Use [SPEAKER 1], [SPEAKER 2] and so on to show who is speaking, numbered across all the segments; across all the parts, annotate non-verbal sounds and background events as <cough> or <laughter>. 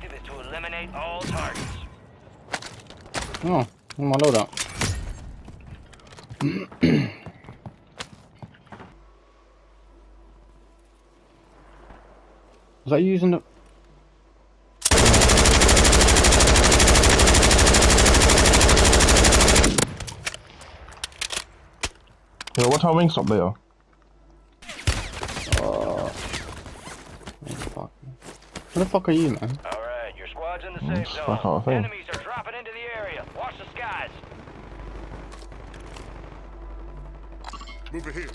[SPEAKER 1] objective is to eliminate all targets.
[SPEAKER 2] Oh, my loadout. <clears throat> Was that you using the...
[SPEAKER 3] Yeah, what time Wingstop there?
[SPEAKER 2] Oh, fuck. Where the fuck are you, man?
[SPEAKER 1] Alright, your squad's in the safe
[SPEAKER 3] it's
[SPEAKER 1] zone.
[SPEAKER 3] of thing.
[SPEAKER 1] Enemies are dropping into the area. Watch the skies.
[SPEAKER 4] Move it here.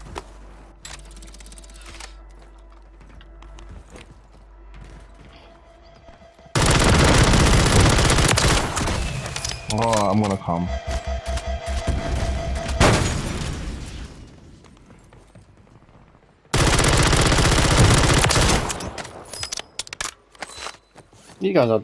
[SPEAKER 3] Oh, I'm gonna come.
[SPEAKER 2] You guys are...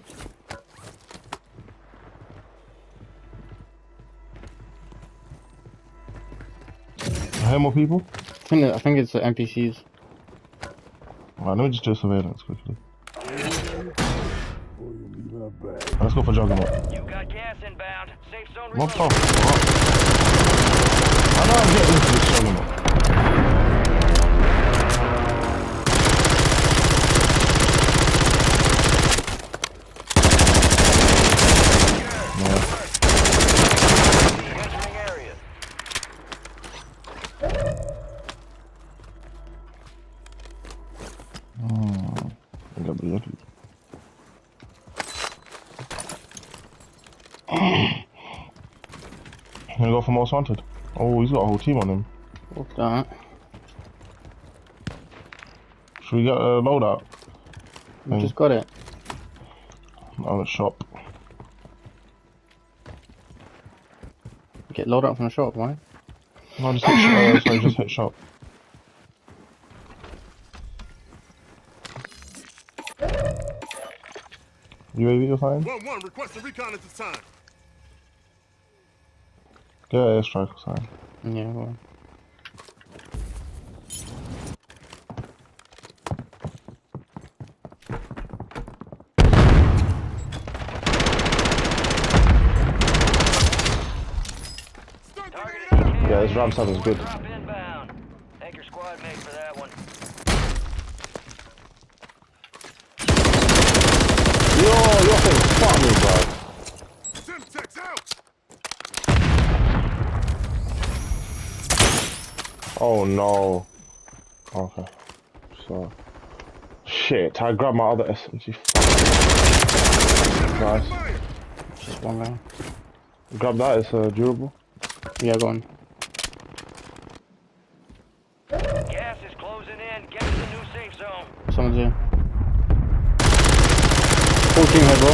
[SPEAKER 3] I hear more people.
[SPEAKER 2] I think, I think it's the NPCs.
[SPEAKER 3] Alright, let me just do surveillance quickly. Let's go for Juggernaut.
[SPEAKER 1] You got gas inbound. Safe zone
[SPEAKER 3] What the fuck? How do I get into this I got. Gonna go for most wanted. Oh, he's got a whole team on him.
[SPEAKER 2] What's that?
[SPEAKER 3] Should we get a loadout?
[SPEAKER 2] We
[SPEAKER 3] Mm.
[SPEAKER 2] just got it.
[SPEAKER 3] On the shop.
[SPEAKER 2] Get loaded up from the shop, right?
[SPEAKER 3] No, just hit. Uh, sorry, just hit shop. UAV or something?
[SPEAKER 4] 1-1, requesting recon at this time.
[SPEAKER 3] Get an airstrike or something.
[SPEAKER 2] Yeah, well.
[SPEAKER 3] Yeah, this Ram 7 is good.
[SPEAKER 1] Drop inbound. Thank your squad mate for that one.
[SPEAKER 3] Yo, your thing, fuck me, bro.
[SPEAKER 4] Semtex out!
[SPEAKER 3] Oh no. Okay. So. Shit, I grabbed my other SMG. Nice.
[SPEAKER 2] Just one guy.
[SPEAKER 3] Grab that, it's uh, durable.
[SPEAKER 2] Yeah, go on.
[SPEAKER 1] Gas is closing in. Get to the new safe zone.
[SPEAKER 2] Someone's here. Full team here, bro.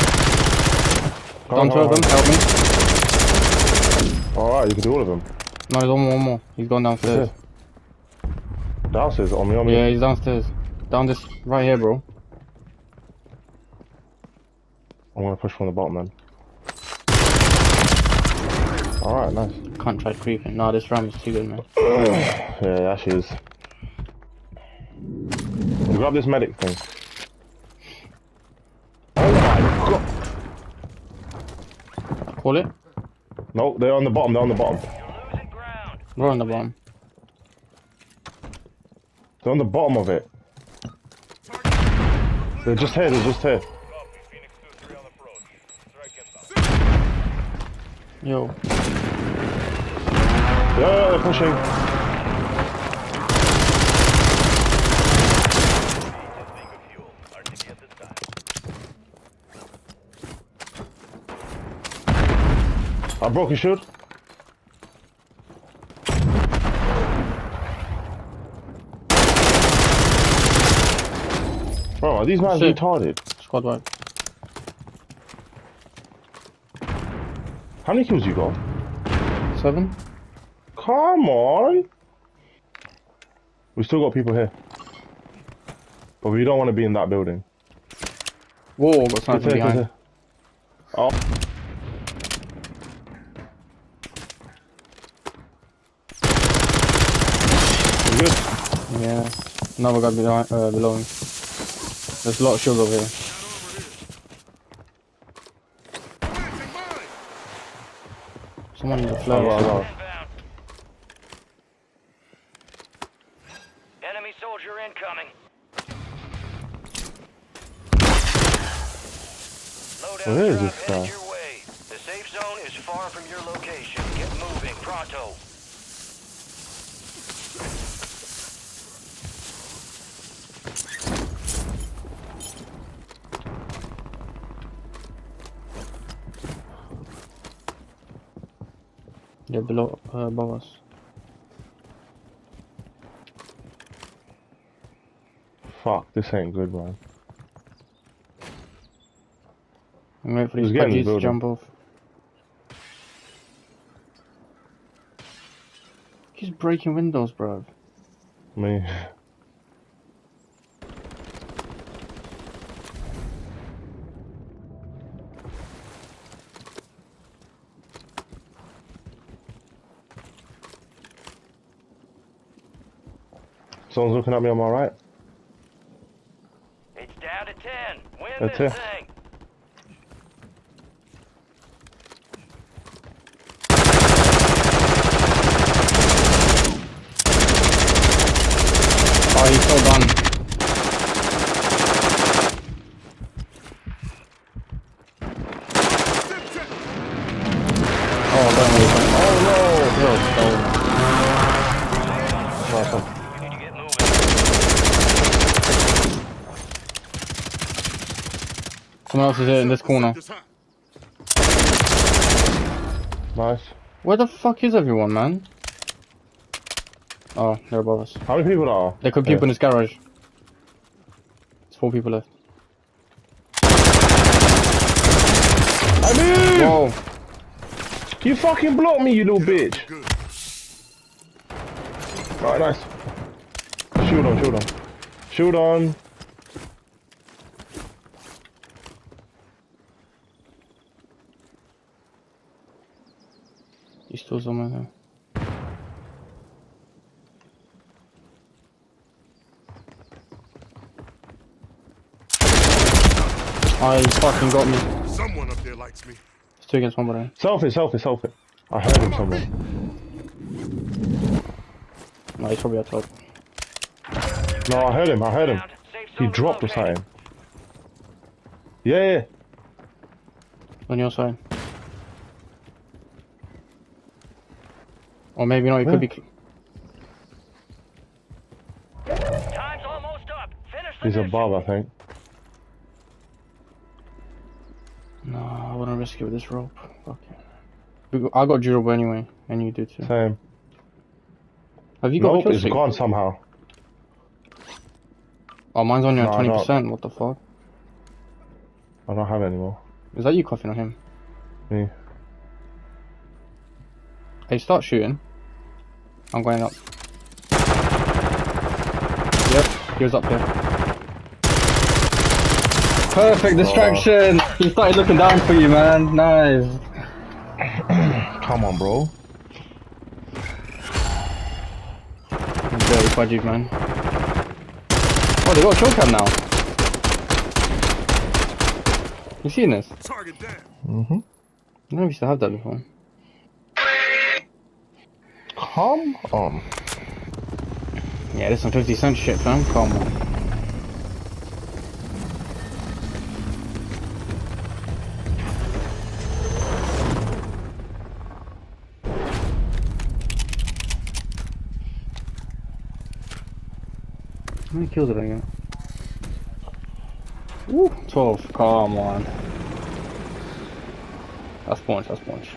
[SPEAKER 2] Down two of them, help me.
[SPEAKER 3] Alright, you can do all of them.
[SPEAKER 2] No, there's one more, one more. He's gone downstairs.
[SPEAKER 3] Downstairs, on me, on me.
[SPEAKER 2] Yeah, he's downstairs. Down this, right here, bro.
[SPEAKER 3] I'm gonna push from the bottom then. Alright, nice.
[SPEAKER 2] Can't try creeping. Nah, this ram is too good, man. <clears throat>
[SPEAKER 3] Yeah, actually is. Grab this medic thing. Oh my god!
[SPEAKER 2] Call it?
[SPEAKER 3] No, they're on the bottom, they're on the bottom.
[SPEAKER 2] We're on the bomb.
[SPEAKER 3] They're on the bottom of it. They're just here, they're just here.
[SPEAKER 2] Yo.
[SPEAKER 3] Yeah, they're pushing. I broke his shield. Bro, are these guys
[SPEAKER 2] Shit.
[SPEAKER 3] retarded?
[SPEAKER 2] Squad wipe.
[SPEAKER 3] How many kills you got?
[SPEAKER 2] Seven?
[SPEAKER 3] Come on! We still got people here. But we don't want to be in that building.
[SPEAKER 2] Whoa, got
[SPEAKER 3] It's
[SPEAKER 2] sniper
[SPEAKER 3] here, it's
[SPEAKER 2] behind.
[SPEAKER 3] here. Oh. You good?
[SPEAKER 2] Yeah. Another guy behind, uh, below him. There's a lot of sugar over here. Someone in the flow.
[SPEAKER 3] Oh, wow,
[SPEAKER 1] wow. Enemy soldier incoming.
[SPEAKER 3] Where is this guy?
[SPEAKER 2] Yeah, below, uh, above us.
[SPEAKER 3] Fuck, this ain't good, man.
[SPEAKER 2] I'm waiting for
[SPEAKER 3] He's
[SPEAKER 2] these budgies to jump off. He's breaking windows, bro.
[SPEAKER 3] Me. <laughs> Someone's looking at me on my right.
[SPEAKER 1] It's down to 10. Win
[SPEAKER 3] That's
[SPEAKER 1] this
[SPEAKER 3] it.
[SPEAKER 1] thing.
[SPEAKER 2] Oh, he's so done. Someone else is here in this corner.
[SPEAKER 3] Nice.
[SPEAKER 2] Where the fuck is everyone, man? Oh, they're above us.
[SPEAKER 3] How many people are?
[SPEAKER 2] There could be people in this garage. There's four people left.
[SPEAKER 3] I mean,
[SPEAKER 2] Whoa!
[SPEAKER 3] you fucking blocked me, you little bitch.
[SPEAKER 4] Good.
[SPEAKER 3] Right, nice. Shoot on, shoot on. Shoot on.
[SPEAKER 2] He's still somewhere there. Oh, fucking got me.
[SPEAKER 4] Someone up there likes me.
[SPEAKER 2] It's two against one, brother.
[SPEAKER 3] Selfie, selfie, selfie. I heard him somewhere.
[SPEAKER 2] No, he's probably at top.
[SPEAKER 3] No, I heard him, I heard him. He dropped or
[SPEAKER 1] located.
[SPEAKER 3] something. Yeah, yeah.
[SPEAKER 2] On your side. Or maybe not, he
[SPEAKER 3] Where?
[SPEAKER 2] could be.
[SPEAKER 1] Time's almost up. Finish the
[SPEAKER 3] He's
[SPEAKER 1] mission.
[SPEAKER 3] above, I think.
[SPEAKER 2] No, I wouldn't risk it with this rope. Fuck it. I got durable anyway, and you do too.
[SPEAKER 3] Same.
[SPEAKER 2] Have you got a
[SPEAKER 3] Nope,
[SPEAKER 2] kill
[SPEAKER 3] it's
[SPEAKER 2] streak?
[SPEAKER 3] gone somehow.
[SPEAKER 2] Oh, mine's only
[SPEAKER 3] No,
[SPEAKER 2] on twenty percent. What the fuck?
[SPEAKER 3] I don't have any more.
[SPEAKER 2] Is that you coughing on him?
[SPEAKER 3] Me.
[SPEAKER 2] Hey, start shooting. I'm going up. Yep, he was up there. Perfect distraction! He started looking down for you, man. Nice. <clears throat>
[SPEAKER 3] Come on, bro.
[SPEAKER 2] Dirty budgie, man. Oh, they got a kill cam now. You seen this?
[SPEAKER 4] Target down.
[SPEAKER 3] Mm-hmm.
[SPEAKER 2] I never used to have that before.
[SPEAKER 3] Come on.
[SPEAKER 2] Yeah, this some 50 cent shit, fam. Come on. How many kills did I get? Woo, 12. Come on. That's punch, that's punch.